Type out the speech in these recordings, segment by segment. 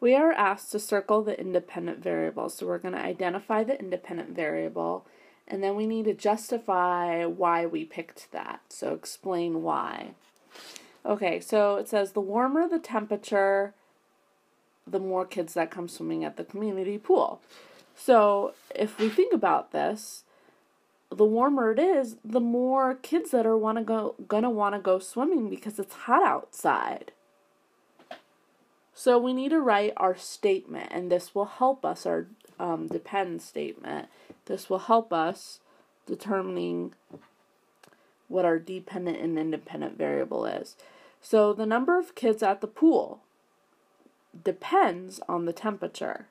We are asked to circle the independent variable. So we're going to identify the independent variable and then we need to justify why we picked that. So explain why. Okay, so it says the warmer the temperature, the more kids that come swimming at the community pool. So if we think about this, the warmer it is, the more kids that are wanna go gonna want to go swimming because it's hot outside. So we need to write our statement, and this will help us, our um, depend statement. This will help us determining what our dependent and independent variable is. So the number of kids at the pool depends on the temperature.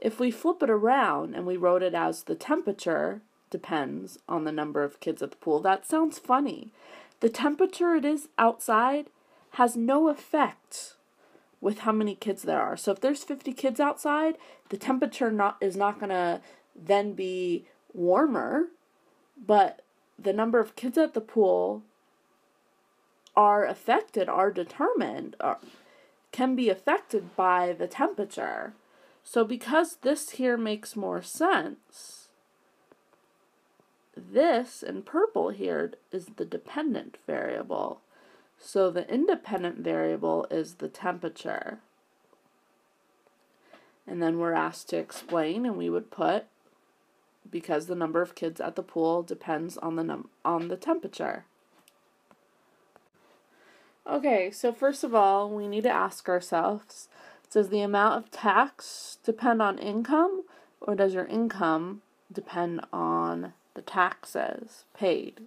If we flip it around and we wrote it as the temperature depends on the number of kids at the pool, that sounds funny. The temperature it is outside has no effect with how many kids there are. So if there's 50 kids outside, the temperature not is not going to then be warmer, but the number of kids at the pool are affected, are determined, are, can be affected by the temperature. So because this here makes more sense, this in purple here is the dependent variable. So the independent variable is the temperature. And then we're asked to explain, and we would put because the number of kids at the pool depends on the num- on the temperature. Okay, so first of all, we need to ask ourselves, does the amount of tax depend on income or does your income depend on the taxes paid?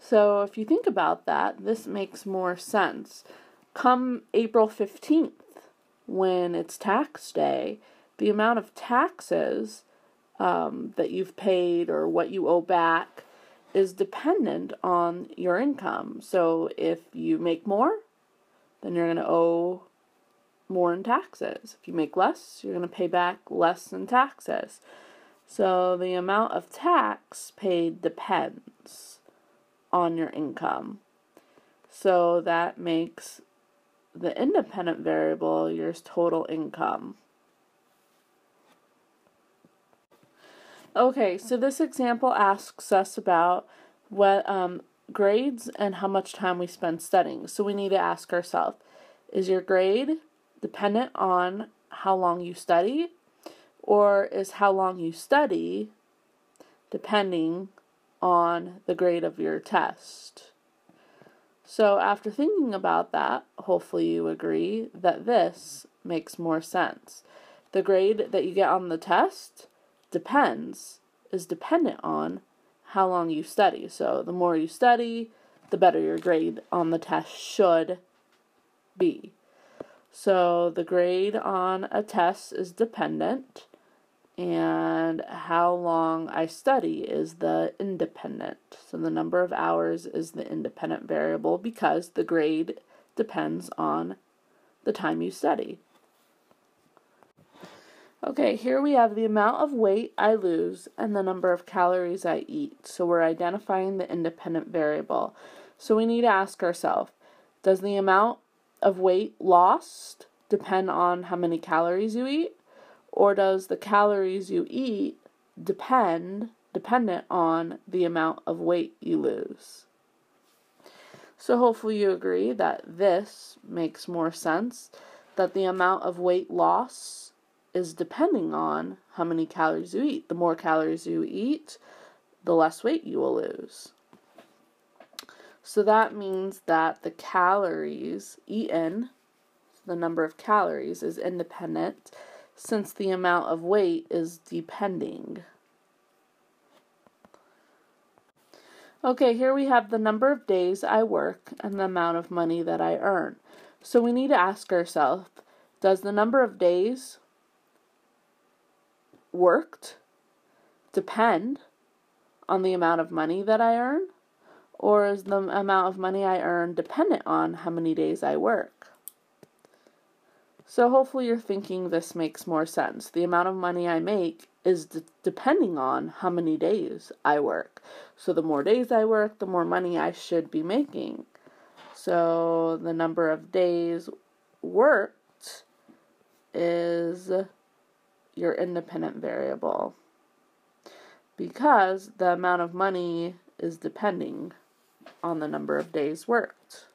So if you think about that, this makes more sense. Come April 15th, when it's tax day, the amount of taxes um, that you've paid or what you owe back is dependent on your income. So if you make more, then you're going to owe more in taxes. If you make less, you're going to pay back less in taxes. So the amount of tax paid depends on your income. So that makes the independent variable your total income. Okay, so this example asks us about what um, grades and how much time we spend studying. So we need to ask ourselves is your grade dependent on how long you study, or is how long you study depending on the grade of your test? So, after thinking about that, hopefully you agree that this makes more sense. The grade that you get on the test depends is dependent on how long you study. So the more you study, the better your grade on the test should be. So the grade on a test is dependent, and how long I study is the independent. So the number of hours is the independent variable because the grade depends on the time you study. Okay, here we have the amount of weight I lose and the number of calories I eat. So we're identifying the independent variable. So we need to ask ourselves, does the amount of weight lost depend on how many calories you eat? Or does the calories you eat depend dependent on the amount of weight you lose? So hopefully you agree that this makes more sense that the amount of weight loss is depending on how many calories you eat. The more calories you eat, the less weight you will lose. So that means that the calories eaten, the number of calories, is independent since the amount of weight is depending. Okay, here we have the number of days I work and the amount of money that I earn. So we need to ask ourselves does the number of days worked depend on the amount of money that I earn? Or is the amount of money I earn dependent on how many days I work? So hopefully you're thinking this makes more sense. The amount of money I make is depending on how many days I work. So the more days I work, the more money I should be making. So the number of days worked is your independent variable because the amount of money is depending on the number of days worked.